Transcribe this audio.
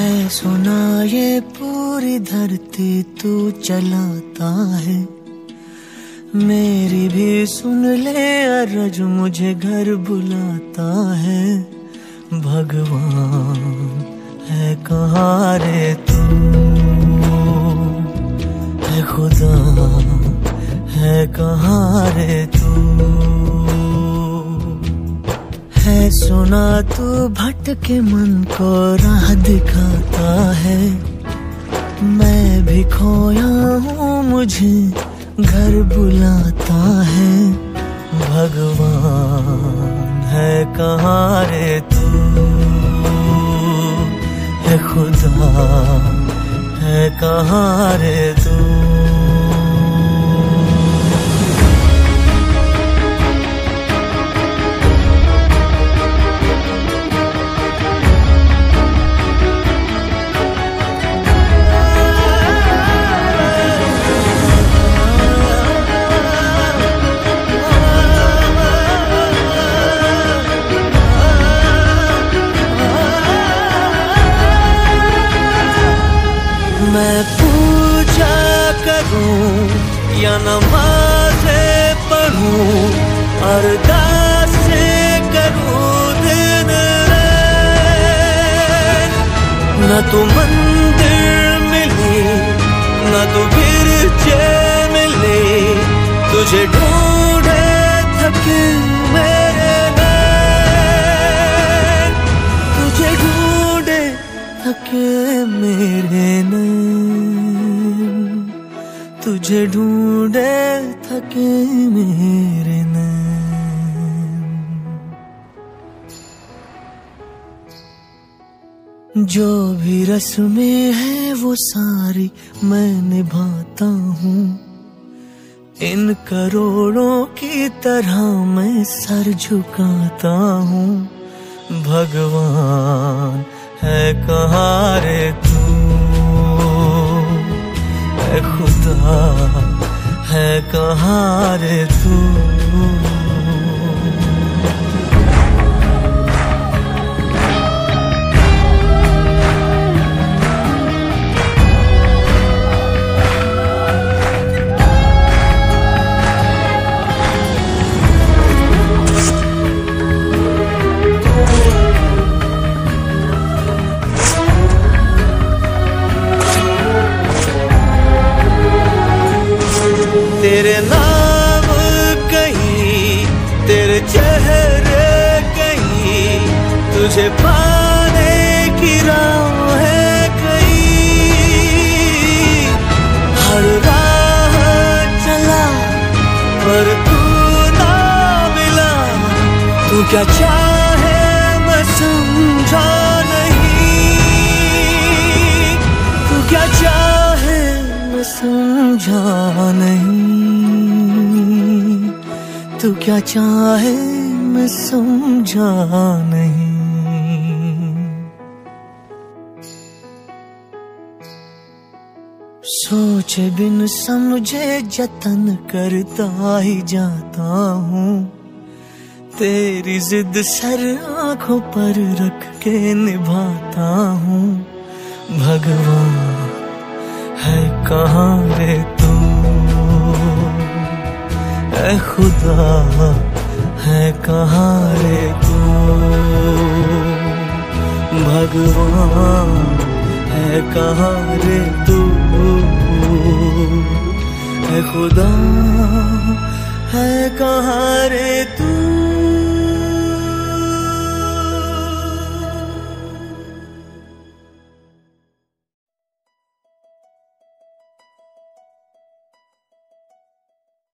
है, सुना ये पूरी धरती तू चलाता है। मेरी भी सुन ले, अरज मुझे घर बुलाता है। भगवान है, कहाँ रे तू? है, खुदा है, कहाँ रे तू सुना तू भटके मन को राह दिखाता है। मैं भी खोया हूँ मुझे घर बुलाता है। भगवान है कहाँ रे तू? है खुदा, है कहाँ रे तू? मैं पूजा करूँ या नमाजे पढ़ूं, अरदास करूँ दिन न तो मंदिर मिली, न तो गिरजे मिले, तुझे ढूंढे थके मेरे तुझे ढूंढे थके तुझे ढूंढे थके मेरे जो भी रस्में हैं वो सारी मैं निभाता हूँ। इन करोड़ों की तरह मैं सर झुकाता हूँ। भगवान है कहाँ रे खुदा है कहाँ रे तू? तेरे नाम कहीं, तेरे चेहरे कहीं, तुझे पाने की राह है कहीं। हर राह चला, पर तू ना मिला? तू क्या चाहे, मैं समझा नहीं। तू क्या चाहे, मैं समझा नहीं। तू क्या चाहे, मैं समझा नहीं। सोचे बिन समझे, जतन करता ही जाता हूँ। तेरी जिद सर आँखों पर रख के निभाता हूँ। भगवान, है कहाँ रे है खुदा, है कहाँ रे तू? भगवान, है कहाँ रे तू? है खुदा, है कहाँ रे तू?